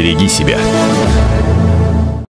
береги себя.